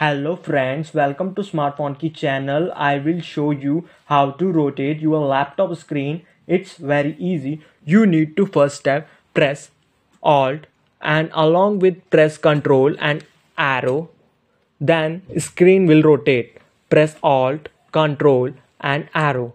Hello friends, welcome to Smartphone Key channel. I will show you how to rotate your laptop screen. It's very easy. You need to first step press Alt and along with press Control and arrow. Then screen will rotate. Press Alt, Control and arrow.